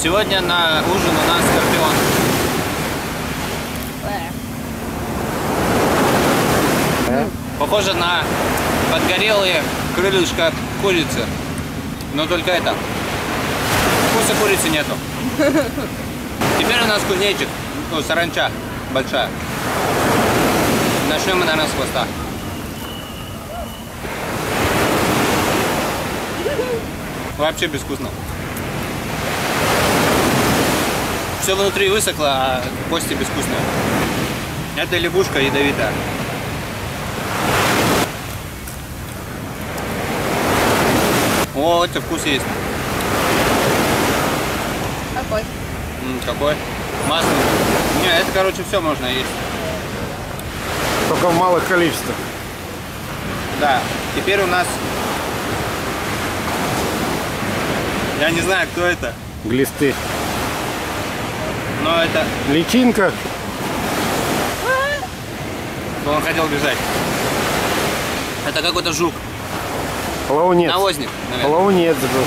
Сегодня на ужин у нас скорпион. Похоже на подгорелые крылышко курицы. Но только это. Вкуса курицы нету. Теперь у нас кузнечик. Ну, саранча большая. Начнем мы, наверное, с хвоста. Вообще безвкусно. Все внутри высохло, а кости безвкусные. Это лягушка ядовитая. О, это вкус есть. Какой? М, какой? Масляный. Не, это, короче, все можно есть. Только в малых количествах. Да. Теперь у нас... Я не знаю, кто это, Глисты. Но это... Личинка. Он хотел бежать. Это какой-то жук. Плавунец. Навозник, наверное. Плавунец был.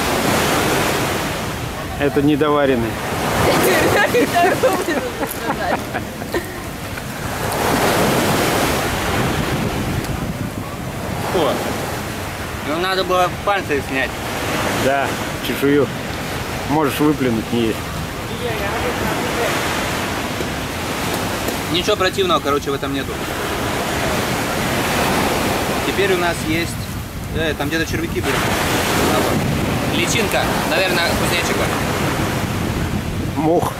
Это недоваренный. О, ну надо было пальцы снять. Да, чешую. Можешь выплюнуть, не есть. Ничего противного, короче, в этом нету. Теперь у нас есть... Э, там где-то червяки были. Личинка, наверное, кузнечика. Мух.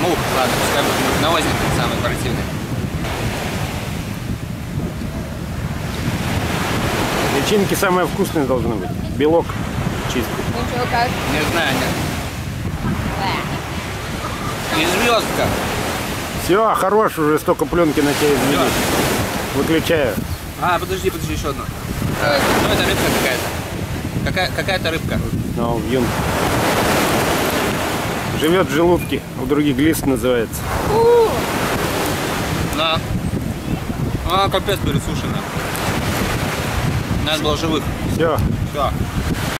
Мух, ладно, пускай будет мух. Навозник самый противный. Личинки самые вкусные должны быть. Белок чистый. Ничего как. Не знаю, нет. И звездка. Все, хорош уже, столько пленки на тебя извели. Выключаю. А, подожди, подожди, еще одно. А, ну, это рыбка какая-то. Какая, какая-то рыбка. No, юн. Живет в желудке, у других глист называется. Да. А, капец пересушена. Надо было живых. Все, Все.